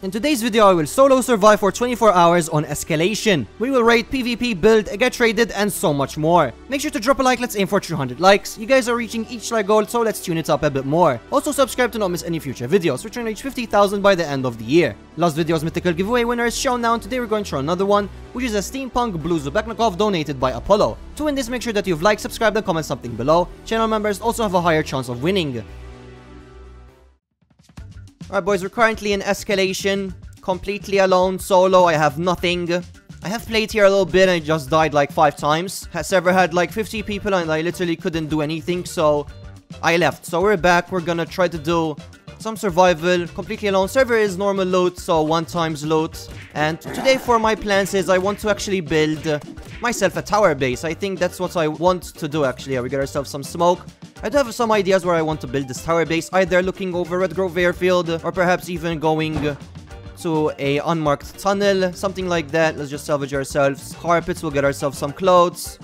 In today's video, I will solo survive for 24 hours on Escalation. We will rate PvP, build, get traded, and so much more. Make sure to drop a like, let's aim for 300 likes. You guys are reaching each like goal, so let's tune it up a bit more. Also subscribe to not miss any future videos, we're trying to reach 50,000 by the end of the year. Last video's mythical giveaway winner is shown now, and today we're going to show another one, which is a Steampunk Blue Zubeknakov donated by Apollo. To win this, make sure that you've liked, subscribed, and comment something below. Channel members also have a higher chance of winning. Alright boys, we're currently in Escalation completely alone, solo, I have nothing. I have played here a little bit and I just died like 5 times. Server had like 50 people and I literally couldn't do anything, so I left. So we're back, we're gonna try to do some survival, completely alone. Server is normal loot, so one times loot. And today for my plans is I want to actually build myself a tower base. I think that's what I want to do actually. We got ourselves some smoke. I do have some ideas where I want to build this tower base, either looking over Red Grove Airfield, or perhaps even going to a unmarked tunnel, something like that. Let's just salvage ourselves carpets. We'll get ourselves some clothes.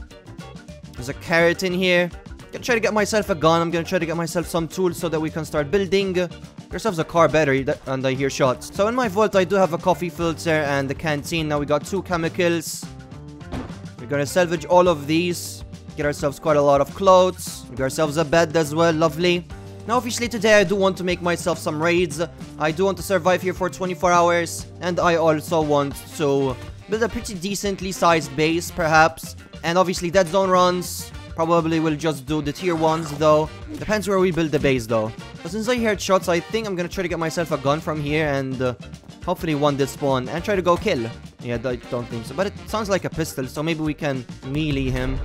There's a carrot in here. Gonna try to get myself a gun. I'm gonna try to get myself some tools so that we can start building. Yourselves a car battery, and I hear shots. So in my vault, I do have a coffee filter and a canteen. Now we got two chemicals. We're gonna salvage all of these. Get ourselves quite a lot of clothes. Ourselves a bed as well. Lovely. Now officially today I do want to make myself some raids. I do want to survive here for 24 hours. And I also want to build a pretty decently sized base perhaps. And obviously dead zone runs. Probably will just do the tier 1s though. Depends where we build the base though. But since I heard shots I think I'm gonna try to get myself a gun from here and uh, hopefully one did spawn and try to go kill. Yeah, I don't think so. But it sounds like a pistol so maybe we can melee him.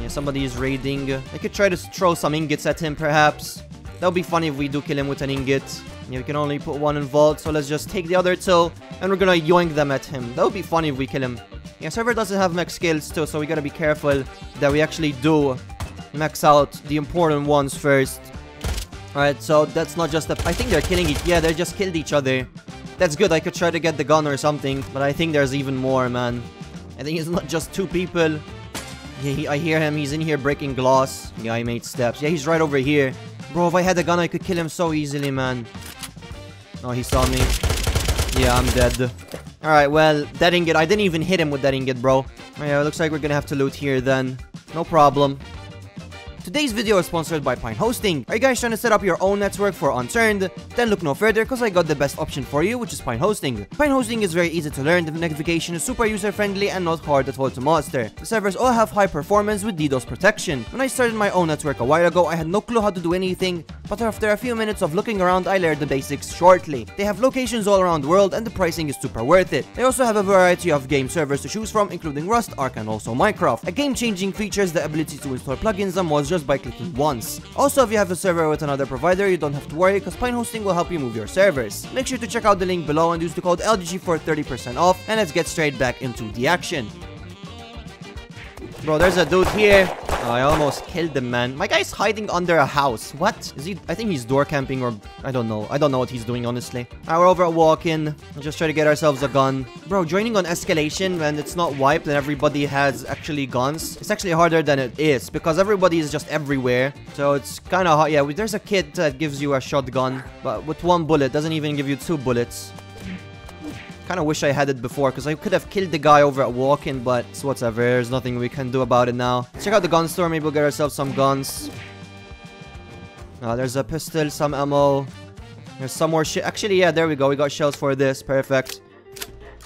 Yeah, somebody is raiding. I could try to throw some ingots at him perhaps. That would be funny if we do kill him with an ingot. Yeah, we can only put one in vault, so let's just take the other two, and we're gonna yoink them at him. That would be funny if we kill him. Yeah, server doesn't have max skills too, so we gotta be careful that we actually do max out the important ones first. Alright, so that's not just a... I think they're killing each- Yeah, they just killed each other. That's good. I could try to get the gun or something, but I think there's even more, man. I think it's not just two people. Yeah, he, I hear him. He's in here breaking glass. Yeah, I made steps. Yeah, he's right over here. Bro, if I had a gun, I could kill him so easily, man. Oh, he saw me. Yeah, I'm dead. Alright, well, that ingot, I didn't even hit him with that ingot, bro. Yeah, it looks like we're gonna have to loot here then. No problem. Today's video is sponsored by Pine Hosting. Are you guys trying to set up your own network for Unturned? Then look no further because I got the best option for you, which is Pine Hosting. Pine Hosting is very easy to learn, the navigation is super user-friendly and not hard at all to master. The servers all have high performance with DDoS protection. When I started my own network a while ago, I had no clue how to do anything, but after a few minutes of looking around, I learned the basics shortly. They have locations all around the world and the pricing is super worth it. They also have a variety of game servers to choose from, including Rust, Ark, and also Minecraft. A game-changing feature is the ability to install plugins and mods just by clicking once. Also, if you have a server with another provider, you don't have to worry because Pine Hosting will help you move your servers. Make sure to check out the link below and use the code LDG for 30% off, and let's get straight back into the action. Bro, there's a dude here. Oh, I almost killed the man. My guy's hiding under a house. What? Is he? I think he's door camping or... I don't know. I don't know what he's doing, honestly. Right, we're over at walk-in. Just try to get ourselves a gun. Bro, joining on escalation when it's not wiped and everybody has actually guns. It's actually harder than it is because everybody is just everywhere. So it's kind of hard. Yeah, there's a kit that gives you a shotgun. But with one bullet, doesn't even give you two bullets. Kind of wish I had it before, because I could have killed the guy over at walk-in, but it's whatever. There's nothing we can do about it now. Check out the gun store. Maybe we'll get ourselves some guns. Uh, there's a pistol, some ammo. There's some more shit. Actually, yeah, there we go. We got shells for this. Perfect.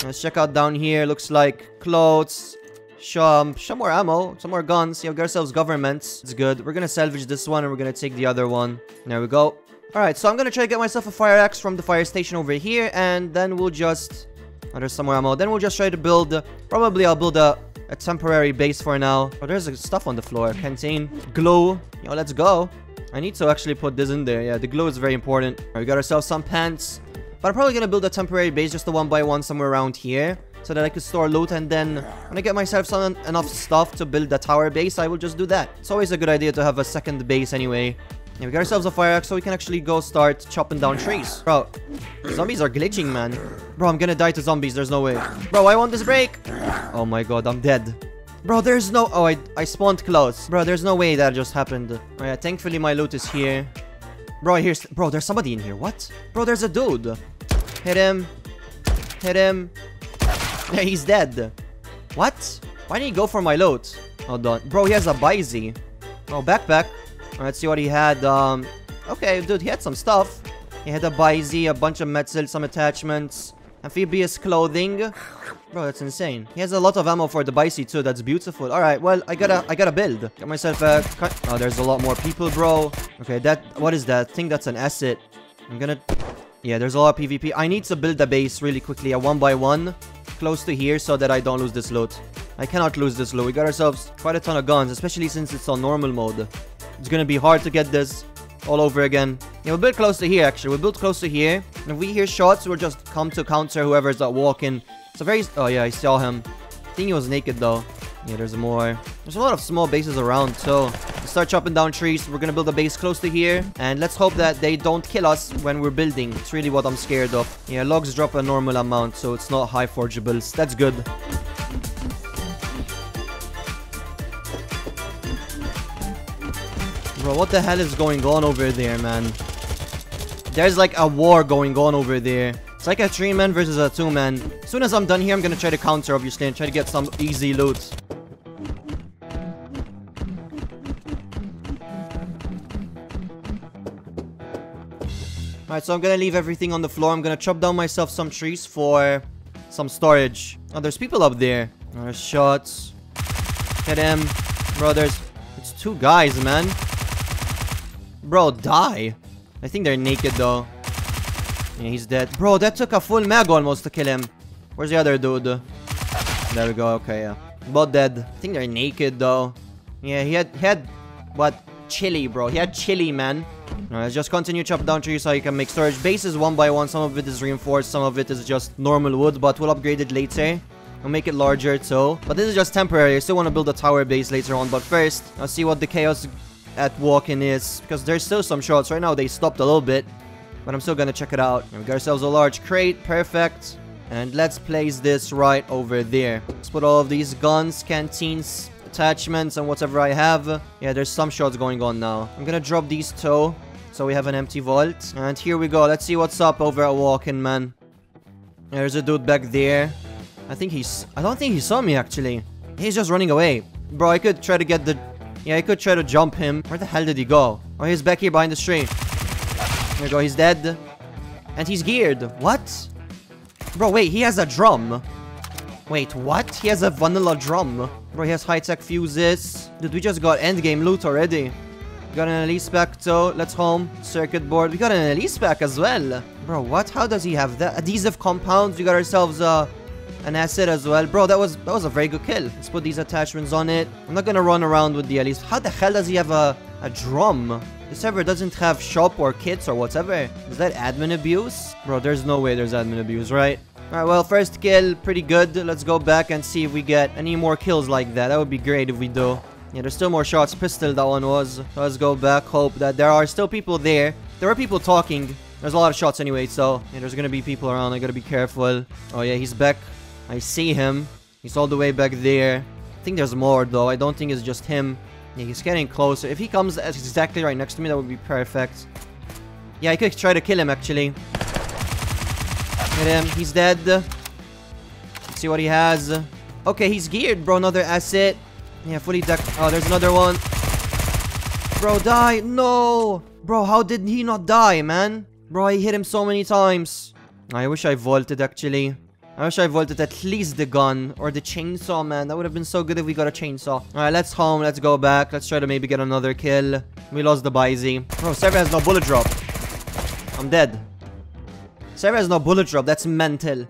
Let's check out down here. Looks like clothes. Some, some more ammo. Some more guns. Yeah, we got ourselves governments. It's good. We're gonna salvage this one and we're gonna take the other one. There we go. Alright, so I'm gonna try to get myself a fire axe from the fire station over here, and then we'll just... Oh, there's some more ammo. Then we'll just try to build... Probably I'll build a, a temporary base for now. Oh, there's stuff on the floor. Canteen. Glue. Yo, let's go. I need to actually put this in there. Yeah, the glue is very important. Right, we got ourselves some pants. But I'm probably gonna build a temporary base, just a one by one somewhere around here. So that I could store loot and then when I get myself some enough stuff to build a tower base, I will just do that. It's always a good idea to have a second base anyway. Yeah, we got ourselves a fire axe so we can actually go start chopping down trees. Bro, zombies are glitching, man. Bro, I'm gonna die to zombies. There's no way. Bro, I want this break. Oh my god, I'm dead. Bro, there's no... Oh, I, I spawned close. Bro, there's no way that just happened. Oh, yeah, thankfully my loot is here. Bro, here's... Bro, there's somebody in here. What? Bro, there's a dude. Hit him. Hit him. Yeah, he's dead. What? Why didn't he go for my loot? Hold on. Bro, he has a Bizy. Oh, backpack. Let's see what he had. Um, okay, dude, he had some stuff. He had a Bizy, a bunch of metal, some attachments, amphibious clothing. Bro, that's insane. He has a lot of ammo for the Bicy too. That's beautiful. All right, well, I gotta, I gotta build. Get myself a. Oh, there's a lot more people, bro. Okay, that. What is that? I think that's an asset. I'm gonna. Yeah, there's a lot of PvP. I need to build a base really quickly, a one by one, close to here, so that I don't lose this loot. I cannot lose this loot. We got ourselves quite a ton of guns, especially since it's on normal mode. It's gonna be hard to get this all over again. Yeah, we'll build close to here, actually. We'll build close to here. And if we hear shots, we'll just come to counter whoever's walking. It's a very... Oh, yeah, I saw him. I think he was naked, though. Yeah, there's more. There's a lot of small bases around, so start chopping down trees. We're gonna build a base close to here, and let's hope that they don't kill us when we're building. It's really what I'm scared of. Yeah, logs drop a normal amount, so it's not high forgeables. That's good. Bro, what the hell is going on over there, man? There's like a war going on over there. It's like a three-man versus a two-man. As soon as I'm done here, I'm gonna try to counter, obviously, and try to get some easy loot. Alright, so I'm gonna leave everything on the floor. I'm gonna chop down myself some trees for some storage. Oh, there's people up there. There's shots. Hit him. Brothers. It's two guys, man. Bro, die. I think they're naked, though. Yeah, he's dead. Bro, that took a full mag almost to kill him. Where's the other dude? There we go. Okay, yeah. Both dead. I think they're naked, though. Yeah, he had... He had... What? Chili, bro. He had chili, man. Let's just continue chop down trees so you can make storage bases one by one. Some of it is reinforced, some of it is just normal wood, but we'll upgrade it later. We'll make it larger too. But this is just temporary. I still want to build a tower base later on. But first, I'll see what the chaos at walking is. Because there's still some shots. Right now, they stopped a little bit. But I'm still gonna check it out. And we got ourselves a large crate. Perfect. And let's place this right over there. Let's put all of these guns, canteens, attachments, and whatever I have. Yeah, there's some shots going on now. I'm gonna drop these two. So we have an empty vault. And here we go. Let's see what's up over at Walking, man. There's a dude back there. I think he's... I don't think he saw me, actually. He's just running away. Bro, I could try to get the... Yeah, I could try to jump him. Where the hell did he go? Oh, he's back here behind the tree. There we go. He's dead. And he's geared. What? Bro, wait. He has a drum. Wait, what? He has a vanilla drum. Bro, he has high-tech fuses. Dude, we just got endgame loot already. Got an Alice pack too. Let's home. Circuit board. We got an Alice pack as well. Bro, what? How does he have that? Adhesive compounds. We got ourselves uh, an asset as well. Bro, that was that was a very good kill. Let's put these attachments on it. I'm not gonna run around with the Elise. How the hell does he have a, a drum? The server doesn't have shop or kits or whatever. Is that admin abuse? Bro, there's no way there's admin abuse, right? Alright, well, first kill, pretty good. Let's go back and see if we get any more kills like that. That would be great if we do. Yeah, there's still more shots. Pistol, that one was. Let's go back. Hope that there are still people there. There are people talking. There's a lot of shots anyway, so yeah, there's gonna be people around. I gotta be careful. Oh yeah, he's back. I see him. He's all the way back there. I think there's more though. I don't think it's just him. Yeah, he's getting closer. If he comes exactly right next to me, that would be perfect. Yeah, I could try to kill him actually. Hit him. He's dead. Let's see what he has. Okay, he's geared, bro. Another asset. Yeah, fully decked. Oh, there's another one. Bro, die. No. Bro, how did he not die, man? Bro, I hit him so many times. I wish I vaulted, actually. I wish I vaulted at least the gun or the chainsaw, man. That would have been so good if we got a chainsaw. Alright, let's home. Let's go back. Let's try to maybe get another kill. We lost the Bizy. Bro, oh, server has no bullet drop. I'm dead. Server has no bullet drop. That's mental.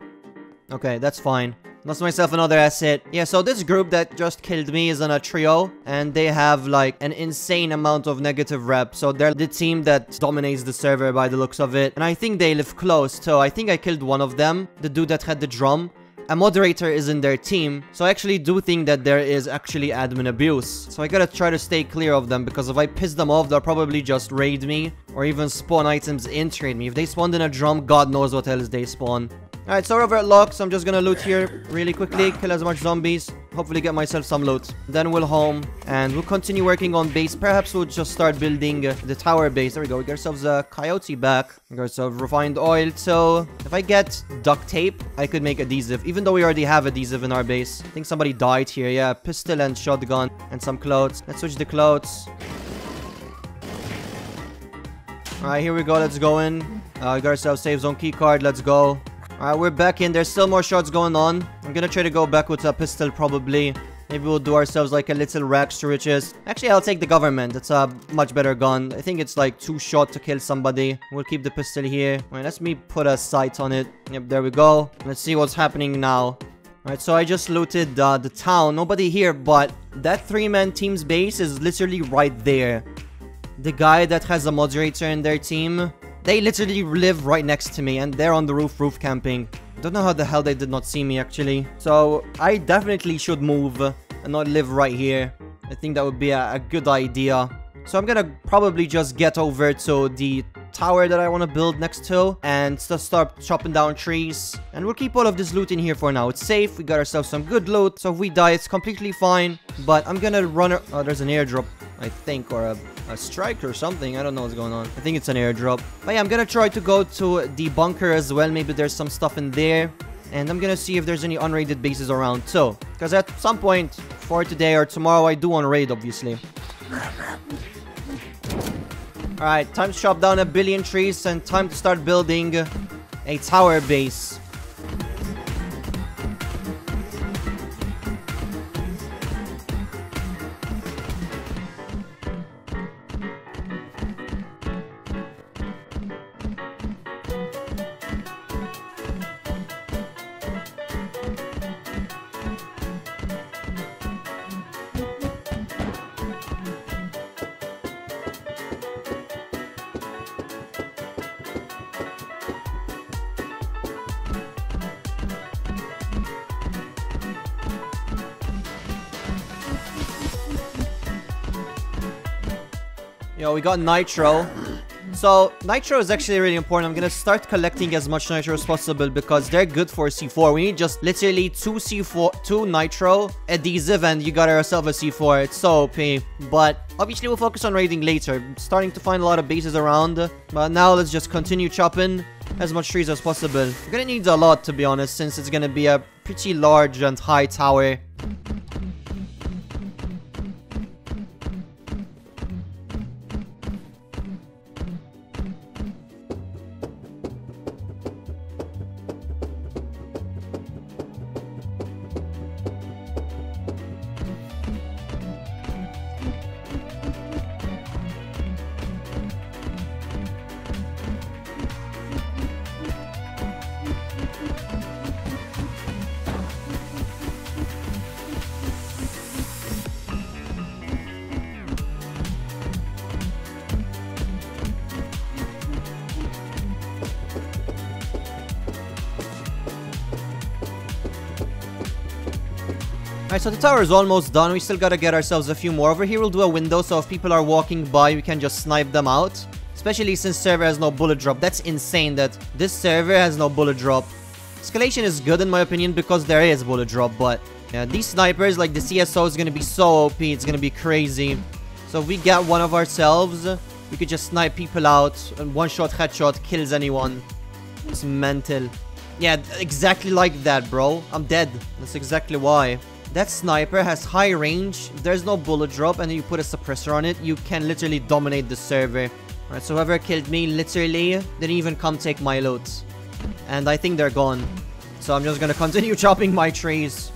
Okay, that's fine. Lost myself another asset. Yeah, so this group that just killed me is on a trio. And they have like an insane amount of negative rep. So they're the team that dominates the server by the looks of it. And I think they live close so I think I killed one of them. The dude that had the drum. A moderator is in their team, so I actually do think that there is actually admin abuse. So I gotta try to stay clear of them, because if I piss them off, they'll probably just raid me, or even spawn items in trade me. If they spawned in a drum, god knows what else they spawn. Alright, so we're over at Locks. I'm just gonna loot here really quickly, kill as much zombies, hopefully get myself some loot. Then we'll home, and we'll continue working on base. Perhaps we'll just start building uh, the tower base. There we go, we get ourselves a coyote back. We got ourselves refined oil. So, if I get duct tape, I could make adhesive, even though we already have adhesive in our base. I think somebody died here. Yeah, pistol and shotgun, and some clothes. Let's switch the clothes. Alright, here we go. Let's go in. Uh, we got ourselves save zone key card. Let's go. Alright, we're back in. There's still more shots going on. I'm gonna try to go back with a pistol, probably. Maybe we'll do ourselves like a little rags to riches. Actually, I'll take the government. It's a much better gun. I think it's like two shot to kill somebody. We'll keep the pistol here. Alright, let me put a sight on it. Yep, there we go. Let's see what's happening now. Alright, so I just looted uh, the town. Nobody here, but that three-man team's base is literally right there. The guy that has a moderator in their team they literally live right next to me and they're on the roof roof camping. Don't know how the hell they did not see me actually. So I definitely should move and not live right here. I think that would be a, a good idea. So I'm gonna probably just get over to the tower that I want to build next to and just start chopping down trees. And we'll keep all of this loot in here for now. It's safe. We got ourselves some good loot. So if we die, it's completely fine. But I'm gonna run... Oh, there's an airdrop, I think, or a a strike or something. I don't know what's going on. I think it's an airdrop. But yeah, I'm gonna try to go to the bunker as well. Maybe there's some stuff in there. And I'm gonna see if there's any unraided bases around too. Because at some point, for today or tomorrow, I do want raid, obviously. Alright, time to chop down a billion trees and time to start building a tower base. Yo, we got Nitro. So, Nitro is actually really important. I'm gonna start collecting as much Nitro as possible because they're good for C4. We need just literally two C4, two Nitro, adhesive, and you got yourself a C4. It's so OP. But, obviously we'll focus on raiding later. starting to find a lot of bases around. But now let's just continue chopping as much trees as possible. We're gonna need a lot, to be honest, since it's gonna be a pretty large and high tower. Alright, so the tower is almost done. We still gotta get ourselves a few more. Over here, we'll do a window, so if people are walking by, we can just snipe them out. Especially since server has no bullet drop. That's insane that this server has no bullet drop. Escalation is good in my opinion because there is bullet drop, but yeah, these snipers, like the CSO is gonna be so OP, it's gonna be crazy. So if we get one of ourselves, we could just snipe people out, and one-shot headshot kills anyone. It's mental. Yeah, exactly like that, bro. I'm dead. That's exactly why. That sniper has high range, there's no bullet drop and you put a suppressor on it, you can literally dominate the server. Alright, so whoever killed me literally didn't even come take my loot. And I think they're gone. So I'm just gonna continue chopping my trees.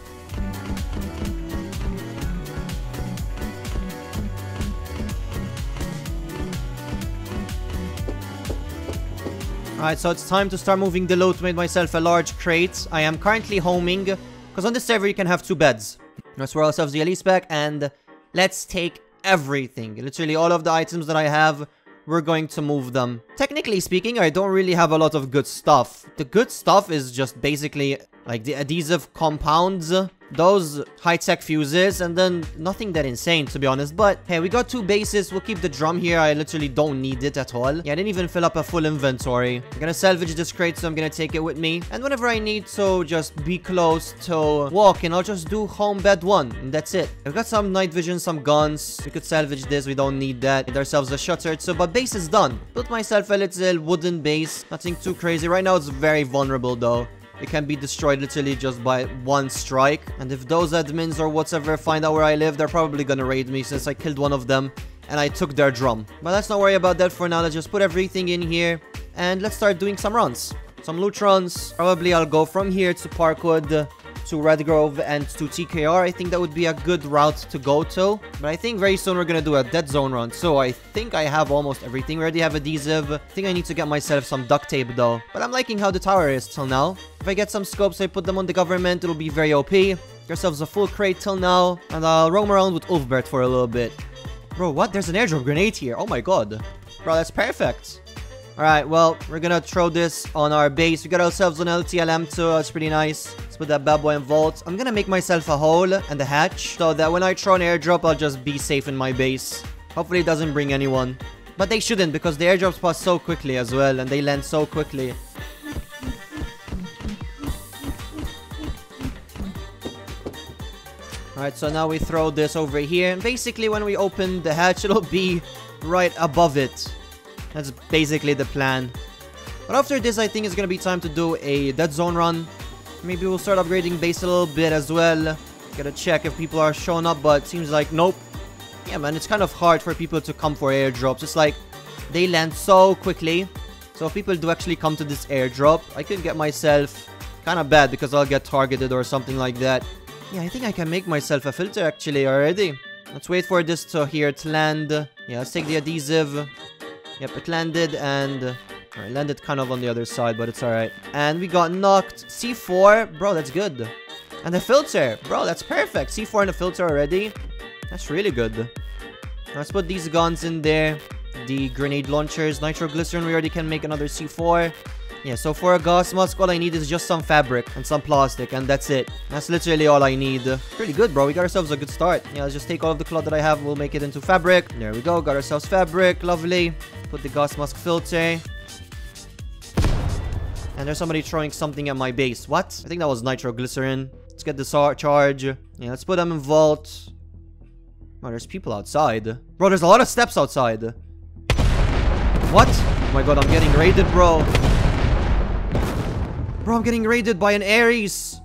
Alright, so it's time to start moving the loot. Made myself a large crate. I am currently homing because on this server, you can have two beds. Let's roll ourselves the Elise back, and let's take everything. Literally all of the items that I have, we're going to move them. Technically speaking, I don't really have a lot of good stuff. The good stuff is just basically like the adhesive compounds. Those high-tech fuses, and then nothing that insane, to be honest. But, hey, we got two bases. We'll keep the drum here. I literally don't need it at all. Yeah, I didn't even fill up a full inventory. I'm gonna salvage this crate, so I'm gonna take it with me. And whenever I need to just be close to walking, I'll just do home bed one, and that's it. I've got some night vision, some guns. We could salvage this. We don't need that. Get ourselves a shutter. So, but base is done. Built myself a little wooden base. Nothing too crazy. Right now, it's very vulnerable, though. It can be destroyed literally just by one strike. And if those admins or whatever find out where I live, they're probably gonna raid me since I killed one of them and I took their drum. But let's not worry about that for now. Let's just put everything in here and let's start doing some runs. Some loot runs. Probably I'll go from here to Parkwood to Redgrove and to TKR. I think that would be a good route to go to. But I think very soon we're gonna do a dead zone run. So I think I have almost everything. We already have adhesive. I think I need to get myself some duct tape though. But I'm liking how the tower is till now. If I get some scopes, I put them on the government, it'll be very OP. Get ourselves a full crate till now. And I'll roam around with Ulfbert for a little bit. Bro, what? There's an airdrop grenade here. Oh my god. Bro, that's perfect. Alright, well, we're gonna throw this on our base. We got ourselves an LTLM too, that's pretty nice. Let's put that bad boy in vault. I'm gonna make myself a hole and a hatch, so that when I throw an airdrop, I'll just be safe in my base. Hopefully it doesn't bring anyone. But they shouldn't, because the airdrops pass so quickly as well, and they land so quickly. Alright, so now we throw this over here, and basically when we open the hatch, it'll be right above it. That's basically the plan. But after this, I think it's gonna be time to do a dead zone run. Maybe we'll start upgrading base a little bit as well. Gotta check if people are showing up, but seems like nope. Yeah, man, it's kind of hard for people to come for airdrops. It's like they land so quickly. So if people do actually come to this airdrop, I could get myself kind of bad because I'll get targeted or something like that. Yeah, I think I can make myself a filter actually already. Let's wait for this to here to land. Yeah, let's take the adhesive. Yep, it landed and... Uh, landed kind of on the other side, but it's alright. And we got knocked. C4, bro, that's good. And the filter, bro, that's perfect. C4 and the filter already. That's really good. Let's put these guns in there. The grenade launchers, nitroglycerin, we already can make another C4. Yeah, so for a gas mask, all I need is just some fabric and some plastic, and that's it. That's literally all I need. Pretty good, bro. We got ourselves a good start. Yeah, let's just take all of the cloth that I have. We'll make it into fabric. There we go. Got ourselves fabric. Lovely. Put the gas mask filter. And there's somebody throwing something at my base. What? I think that was nitroglycerin. Let's get this charge. Yeah, let's put them in vault. Oh, there's people outside. Bro, there's a lot of steps outside. What? Oh my god, I'm getting raided, bro. Bro, I'm getting raided by an Ares.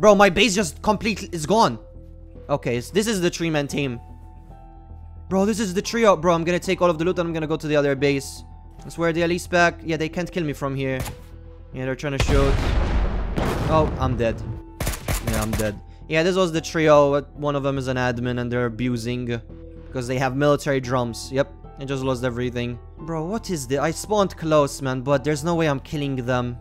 Bro, my base just completely is gone. Okay, so this is the three-man team. Bro, this is the trio. Bro, I'm gonna take all of the loot and I'm gonna go to the other base. That's where the Elise back. Yeah, they can't kill me from here. Yeah, they're trying to shoot. Oh, I'm dead. Yeah, I'm dead. Yeah, this was the trio. One of them is an admin and they're abusing because they have military drums. Yep, I just lost everything. Bro, what is this? I spawned close, man, but there's no way I'm killing them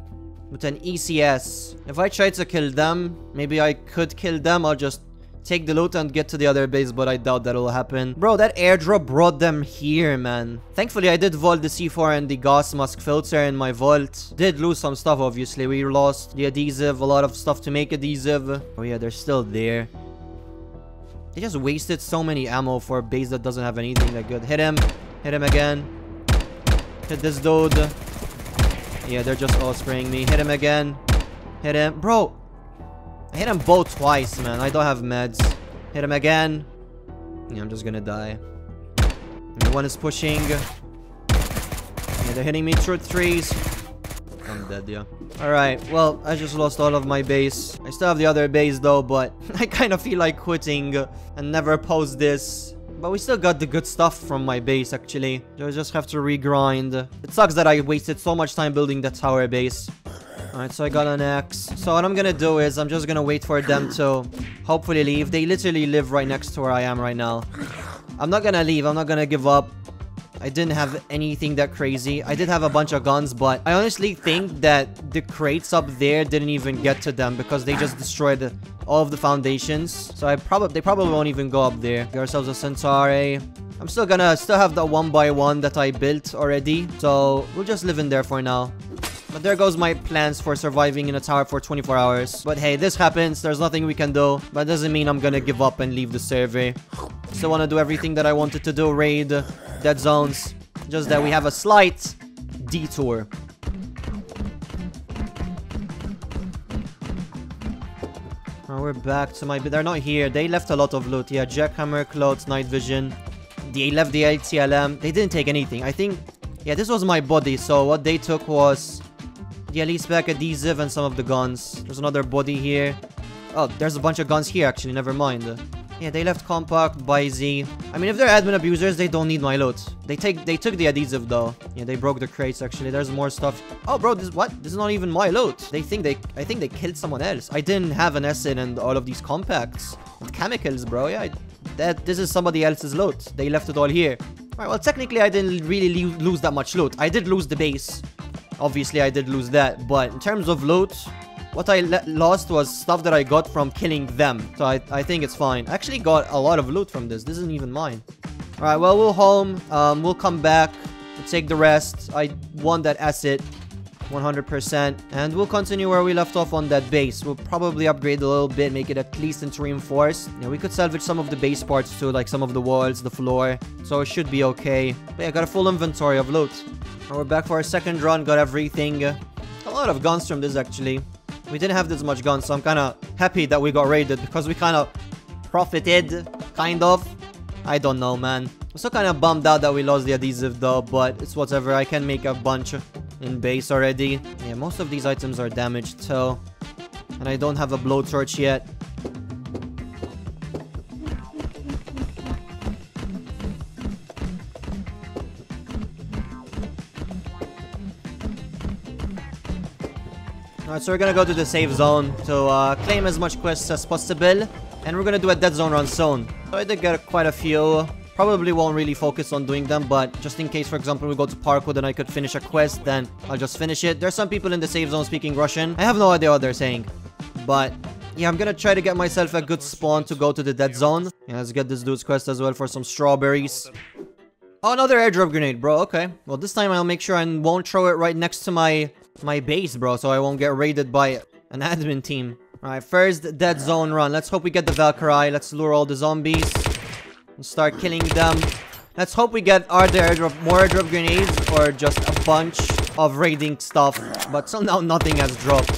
with an ECS. If I try to kill them, maybe I could kill them. I'll just take the loot and get to the other base, but I doubt that'll happen. Bro, that airdrop brought them here, man. Thankfully, I did vault the C4 and the gas mask filter in my vault. Did lose some stuff, obviously. We lost the adhesive, a lot of stuff to make adhesive. Oh yeah, they're still there. They just wasted so many ammo for a base that doesn't have anything that good. Hit him. Hit him again. Hit this dude. Yeah, they're just all spraying me. Hit him again. Hit him. Bro, I hit him both twice, man. I don't have meds. Hit him again. Yeah, I'm just gonna die. And one is pushing. Yeah, they're hitting me through trees. I'm dead, yeah. Alright, well, I just lost all of my base. I still have the other base, though, but I kind of feel like quitting and never post this but we still got the good stuff from my base, actually. I just have to regrind. It sucks that I wasted so much time building the tower base. Alright, so I got an axe. So what I'm gonna do is I'm just gonna wait for them to hopefully leave. They literally live right next to where I am right now. I'm not gonna leave. I'm not gonna give up. I didn't have anything that crazy. I did have a bunch of guns, but I honestly think that the crates up there didn't even get to them because they just destroyed all of the foundations. So I probably they probably won't even go up there. Get ourselves a Centauri. I'm still gonna still have the one by one that I built already. So we'll just live in there for now. But there goes my plans for surviving in a tower for 24 hours. But hey, this happens. There's nothing we can do. But doesn't mean I'm gonna give up and leave the server. Still wanna do everything that I wanted to do. Raid, dead zones. Just that we have a slight detour. Oh, we're back to my... They're not here. They left a lot of loot. Yeah, jackhammer, clothes, night vision. They left the LTLM. They didn't take anything. I think... Yeah, this was my body. So what they took was... The Alice Pack adhesive and some of the guns. There's another body here. Oh, there's a bunch of guns here actually. Never mind. Yeah, they left compact, by Z. I mean, if they're admin abusers, they don't need my loot. They take, they took the adhesive though. Yeah, they broke the crates actually. There's more stuff. Oh, bro, this what? This is not even my loot. They think they, I think they killed someone else. I didn't have an acid and all of these compacts and chemicals, bro. Yeah, I, that this is somebody else's loot. They left it all here. Alright, well, technically, I didn't really lose that much loot. I did lose the base. Obviously, I did lose that. But in terms of loot, what I lost was stuff that I got from killing them. So I, I think it's fine. I actually got a lot of loot from this. This isn't even mine. Alright, well, we'll home. Um, we'll come back. We'll take the rest. I won that asset. 100%. And we'll continue where we left off on that base. We'll probably upgrade a little bit, make it at least into reinforced. Yeah, we could salvage some of the base parts too, like some of the walls, the floor. So it should be okay. But yeah, got a full inventory of loot. We're back for our second run, got everything. A lot of guns from this actually. We didn't have this much guns, so I'm kind of happy that we got raided because we kind of profited, kind of. I don't know, man. I'm still kind of bummed out that we lost the adhesive though, but it's whatever. I can make a bunch in base already. Yeah, most of these items are damaged too. And I don't have a blowtorch yet. Alright, so we're gonna go to the safe zone to uh, claim as much quests as possible. And we're gonna do a dead zone run soon. So I did get quite a few. Probably won't really focus on doing them, but just in case, for example, we go to Parkwood and I could finish a quest, then I'll just finish it. There's some people in the safe zone speaking Russian. I have no idea what they're saying. But yeah, I'm gonna try to get myself a good spawn to go to the dead zone. Yeah, let's get this dude's quest as well for some strawberries. Oh, another airdrop grenade, bro. Okay. Well, this time I'll make sure I won't throw it right next to my my base, bro, so I won't get raided by an admin team. Alright, first dead zone run. Let's hope we get the Valkyrie. Let's lure all the zombies. And start killing them. Let's hope we get are there airdrop, more airdrop grenades or just a bunch of raiding stuff. But somehow nothing has dropped.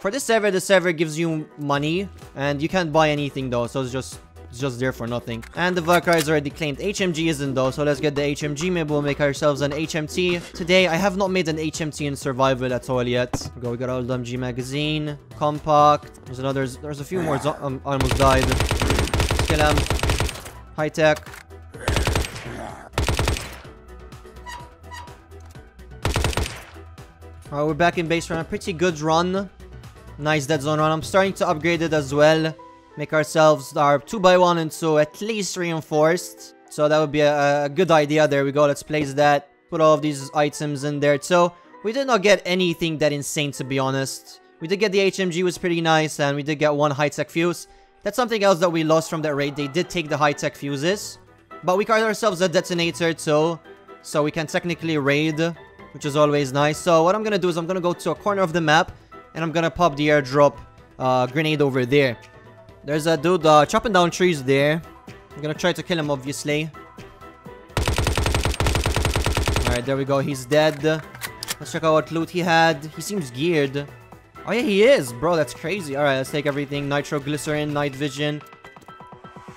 For this server, the server gives you money. And you can't buy anything though, so it's just it's just there for nothing. And the Valkyrie is already claimed. HMG isn't though, so let's get the HMG. Maybe we'll make ourselves an HMT. Today, I have not made an HMT in survival at all yet. We, go, we got old MG magazine, compact. There's another, there's a few more um, almost died. kill him. High tech. Alright, we're back in base for a pretty good run. Nice dead zone run. I'm starting to upgrade it as well make ourselves our 2 by one into at least reinforced. So that would be a, a, good idea. There we go. Let's place that. Put all of these items in there. So we did not get anything that insane, to be honest. We did get the HMG, was pretty nice. And we did get one high-tech fuse. That's something else that we lost from that raid. They did take the high-tech fuses. But we got ourselves a detonator too. So we can technically raid, which is always nice. So what I'm going to do is I'm going to go to a corner of the map. And I'm going to pop the airdrop uh, grenade over there. There's a dude uh, chopping down trees there. I'm gonna try to kill him, obviously. Alright, there we go. He's dead. Let's check out what loot he had. He seems geared. Oh yeah, he is. Bro, that's crazy. Alright, let's take everything. Nitroglycerin, night vision.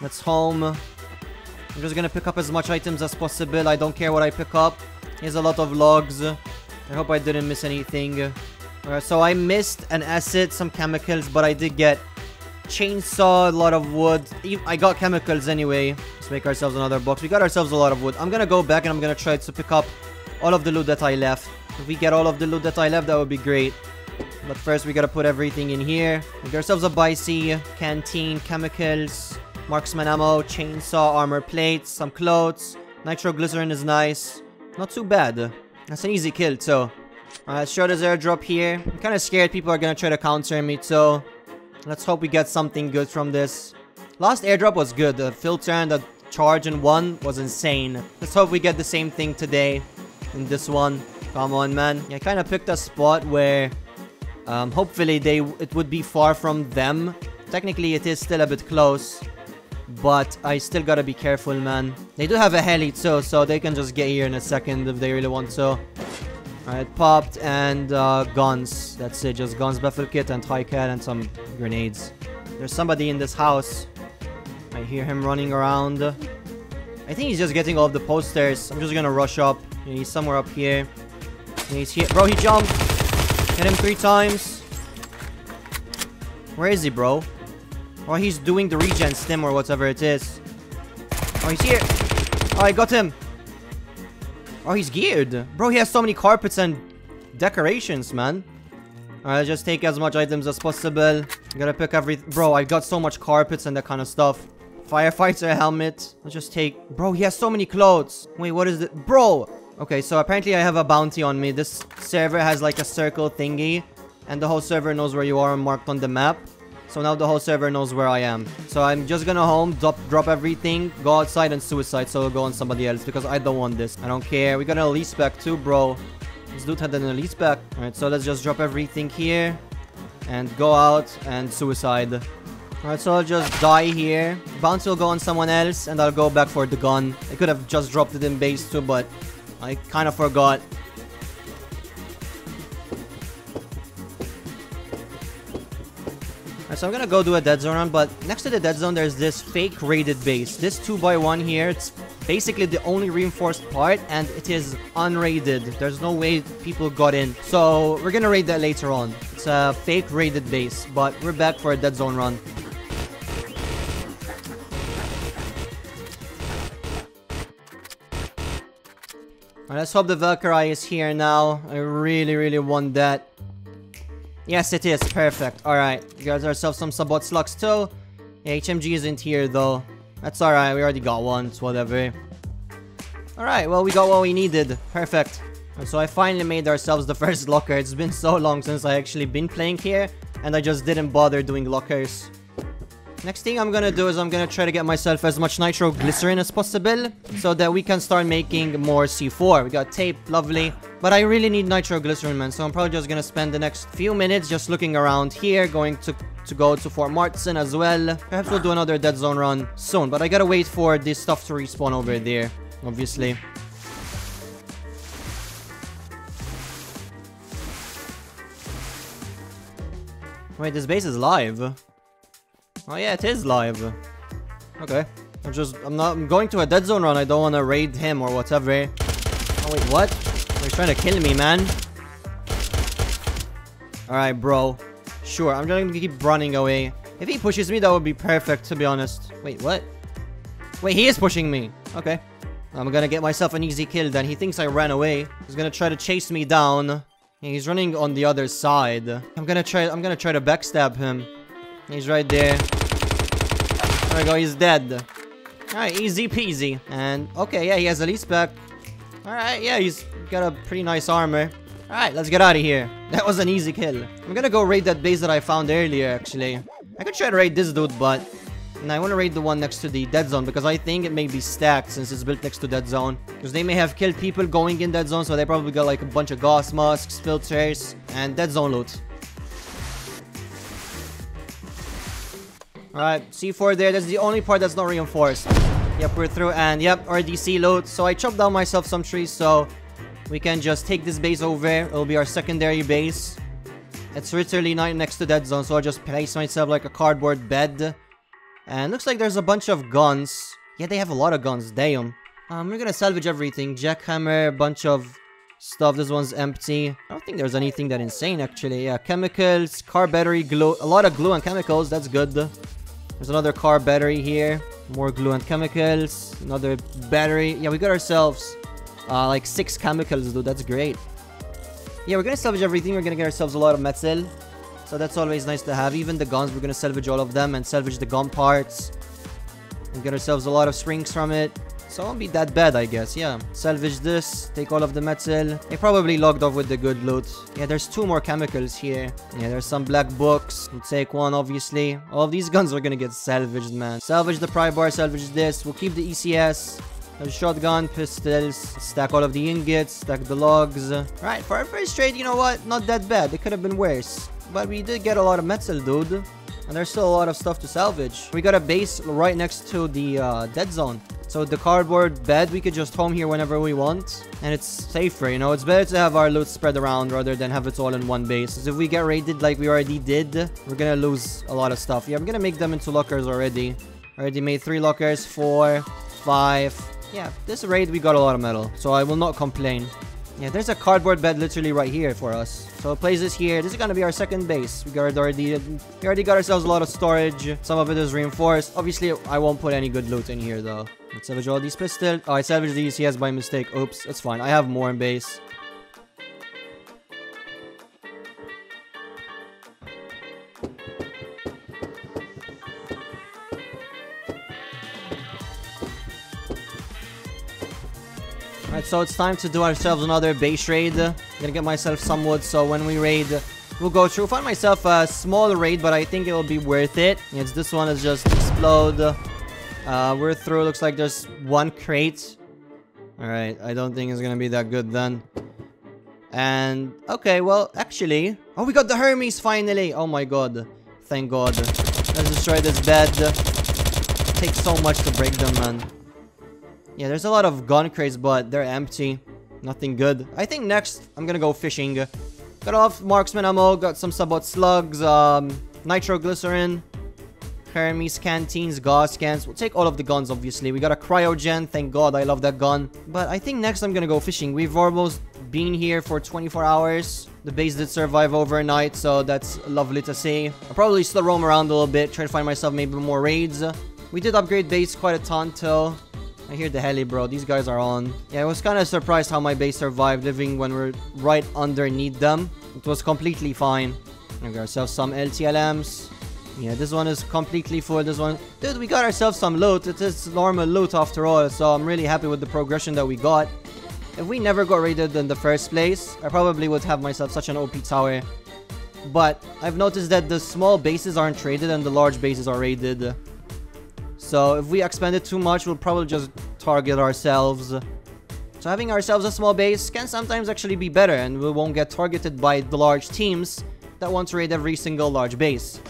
Let's home. I'm just gonna pick up as much items as possible. I don't care what I pick up. Here's a lot of logs. I hope I didn't miss anything. Alright, so I missed an acid, some chemicals, but I did get chainsaw, a lot of wood. I got chemicals anyway. Let's make ourselves another box. We got ourselves a lot of wood. I'm gonna go back and I'm gonna try to pick up all of the loot that I left. If we get all of the loot that I left, that would be great. But first, we gotta put everything in here. We got ourselves a bicy, canteen, chemicals, marksman ammo, chainsaw, armor plates, some clothes. Nitroglycerin is nice. Not too bad. That's an easy kill, too. Alright, show this airdrop here. I'm kind of scared people are gonna try to counter me, so Let's hope we get something good from this. Last airdrop was good. The filter and the charge in one was insane. Let's hope we get the same thing today in this one. Come on, man. Yeah, I kind of picked a spot where um, hopefully they it would be far from them. Technically, it is still a bit close. But I still gotta be careful, man. They do have a heli too, so they can just get here in a second if they really want to. Alright, popped and uh, guns. That's it, just guns, baffle kit and Tri-Cal and some grenades. There's somebody in this house. I hear him running around. I think he's just getting off the posters. I'm just gonna rush up. He's somewhere up here. He's here. Bro, he jumped. Hit him three times. Where is he, bro? Oh, he's doing the regen stim or whatever it is. Oh, he's here. Oh, I got him. Oh, he's geared. Bro, he has so many carpets and decorations, man. Alright, just take as much items as possible. Gotta pick every... Bro, I got so much carpets and that kind of stuff. Firefighter helmet. Let's just take... Bro, he has so many clothes. Wait, what is it? Bro! Okay, so apparently I have a bounty on me. This server has like a circle thingy. And the whole server knows where you are and marked on the map. So now the whole server knows where I am. So I'm just gonna home, drop, drop everything, go outside and suicide. So go on somebody else because I don't want this. I don't care. We got an elite spec too, bro. This dude had an elite spec. Alright, so let's just drop everything here. And go out and suicide. Alright, so I'll just die here. Bounce will go on someone else, and I'll go back for the gun. I could have just dropped it in base too, but I kind of forgot. So I'm gonna go do a dead zone run, but next to the dead zone, there's this fake raided base. This 2x1 here, it's basically the only reinforced part, and it is unraided. There's no way people got in. So, we're gonna raid that later on. It's a fake raided base, but we're back for a dead zone run. let's hope the Valkyrie is here now. I really, really want that. Yes, it is. Perfect. Alright. We got ourselves some Sabot slugs too. Yeah, HMG isn't here though. That's alright. We already got one. It's whatever. Alright. Well, we got what we needed. Perfect. And so I finally made ourselves the first locker. It's been so long since I actually been playing here. And I just didn't bother doing lockers. Next thing I'm gonna do is I'm gonna try to get myself as much nitroglycerin as possible so that we can start making more C4. We got tape, lovely. But I really need nitroglycerin, man, so I'm probably just gonna spend the next few minutes just looking around here, going to, to go to Fort Martin as well. Perhaps we'll do another dead zone run soon, but I gotta wait for this stuff to respawn over there, obviously. Wait, this base is live. Oh yeah, it is live. Okay. I'm just, I'm not, I'm going to a dead zone run. I don't want to raid him or whatever. Oh wait, what? He's trying to kill me, man. Alright, bro. Sure, I'm just to keep running away. If he pushes me, that would be perfect, to be honest. Wait, what? Wait, he is pushing me. Okay. I'm gonna get myself an easy kill then. He thinks I ran away. He's gonna try to chase me down. He's running on the other side. I'm gonna try, I'm gonna try to backstab him. He's right there. There we go, he's dead. Alright, easy peasy. And, okay, yeah, he has a lease spec. Alright, yeah, he's got a pretty nice armor. Alright, let's get out of here. That was an easy kill. I'm gonna go raid that base that I found earlier, actually. I could try to raid this dude, but... I want to raid the one next to the dead zone because I think it may be stacked since it's built next to dead zone. Because they may have killed people going in dead zone, so they probably got like a bunch of gas masks, filters, and dead zone loot. Alright, C4 there. That's the only part that's not reinforced. Yep, we're through. And yep, RDC load. So I chopped down myself some trees so we can just take this base over. It'll be our secondary base. It's literally not next to dead zone, so I'll just place myself like a cardboard bed. And looks like there's a bunch of guns. Yeah, they have a lot of guns, damn. Um, we're gonna salvage everything. Jackhammer, bunch of stuff. This one's empty. I don't think there's anything that insane, actually. Yeah, chemicals, car battery, glue. A lot of glue and chemicals, that's good. There's another car battery here. More glue and chemicals. Another battery. Yeah, we got ourselves uh, like six chemicals, dude. That's great. Yeah, we're gonna salvage everything. We're gonna get ourselves a lot of metal. So that's always nice to have. Even the guns, we're gonna salvage all of them and salvage the gun parts. And get ourselves a lot of springs from it. So it won't be that bad, I guess. Yeah. Salvage this. Take all of the metal. They probably logged off with the good loot. Yeah, there's two more chemicals here. Yeah, there's some black books. We'll take one, obviously. All these guns are gonna get salvaged, man. Salvage the pry bar. Salvage this. We'll keep the ECS. Shotgun, pistols, stack all of the ingots, stack the logs. Right, for our first trade, you know what? Not that bad. It could have been worse. But we did get a lot of metal, dude. And there's still a lot of stuff to salvage. We got a base right next to the uh, dead zone. So the cardboard bed, we could just home here whenever we want. And it's safer, you know? It's better to have our loot spread around rather than have it all in one base. Because if we get raided like we already did, we're gonna lose a lot of stuff. Yeah, I'm gonna make them into lockers already. Already made three lockers, four, five. Yeah, this raid we got a lot of metal. So I will not complain. Yeah, there's a cardboard bed literally right here for us. So place this here. This is gonna be our second base. We already, we already got ourselves a lot of storage. Some of it is reinforced. Obviously, I won't put any good loot in here though. Let's salvage all these pistols. Oh, I salvaged the ECS by mistake. Oops, it's fine. I have more in base. Alright, so it's time to do ourselves another base raid. Gonna get myself some wood, so when we raid, we'll go through. Find myself a small raid, but I think it will be worth it. It's this one is just explode. Uh, we're through. Looks like there's one crate. Alright, I don't think it's gonna be that good then. And, okay, well, actually... Oh, we got the Hermes finally! Oh my god. Thank god. Let's destroy this bed. takes so much to break them, man. Yeah, there's a lot of gun crates, but they're empty. Nothing good. I think next, I'm gonna go fishing. Got off marksman ammo, got some sabot slugs, um, nitroglycerin, Hermes canteens, gas cans. We'll take all of the guns, obviously. We got a cryogen. Thank God, I love that gun. But I think next I'm gonna go fishing. We've almost been here for 24 hours. The base did survive overnight, so that's lovely to see. I'll probably still roam around a little bit, try to find myself maybe more raids. We did upgrade base quite a ton, too. I hear the heli, bro. These guys are on. Yeah, I was kind of surprised how my base survived living when we're right underneath them. It was completely fine. We got ourselves some LTLMs. Yeah, this one is completely full. This one... Dude, we got ourselves some loot. It is normal loot after all, so I'm really happy with the progression that we got. If we never got raided in the first place, I probably would have myself such an OP tower. But I've noticed that the small bases aren't traded and the large bases are raided. So if we expand it too much, we'll probably just target ourselves. So having ourselves a small base can sometimes actually be better and we won't get targeted by the large teams that want to raid every single large base.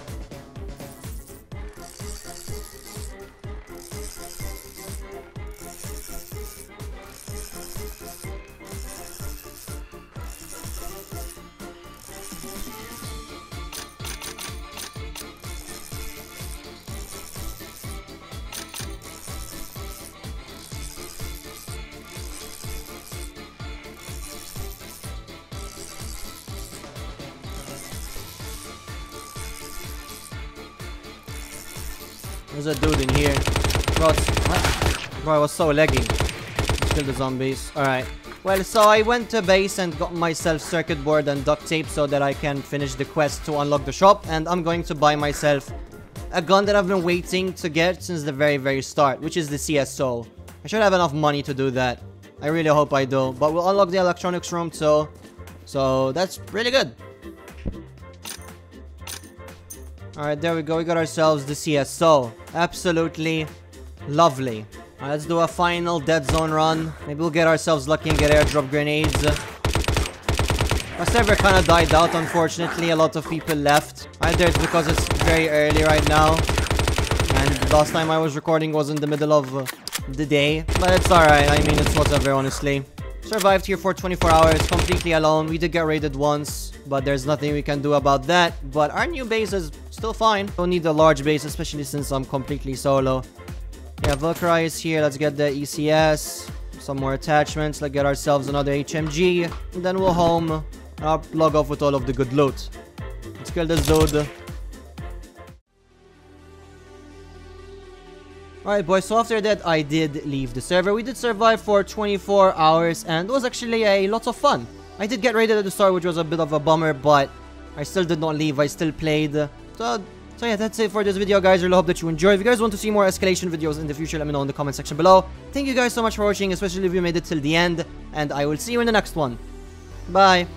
There's a dude in here. Bro, what? Bro, I was so lagging. Kill the zombies. Alright. Well, so I went to base and got myself circuit board and duct tape so that I can finish the quest to unlock the shop. And I'm going to buy myself a gun that I've been waiting to get since the very, very start, which is the CSO. I should have enough money to do that. I really hope I do. But we'll unlock the electronics room too. So that's really good. Alright, there we go. We got ourselves the CSO. Absolutely lovely. Let's do a final dead zone run. Maybe we'll get ourselves lucky and get airdrop grenades. Our server kind of died out, unfortunately. A lot of people left. Either it's because it's very early right now. And last time I was recording was in the middle of the day. But it's alright. I mean, it's whatever, honestly. Survived here for 24 hours, completely alone. We did get raided once but there's nothing we can do about that. But our new base is still fine. Don't need a large base, especially since I'm completely solo. Yeah, Valkyrie is here. Let's get the ECS. Some more attachments. Let's get ourselves another HMG. And then we'll home. I'll log off with all of the good loot. Let's kill this dude. Alright boys, so after that I did leave the server. We did survive for 24 hours and it was actually a lot of fun. I did get raided at the start, which was a bit of a bummer, but I still did not leave. I still played. So, so yeah, that's it for this video, guys. I really hope that you enjoyed. If you guys want to see more escalation videos in the future, let me know in the comment section below. Thank you guys so much for watching, especially if you made it till the end, and I will see you in the next one. Bye.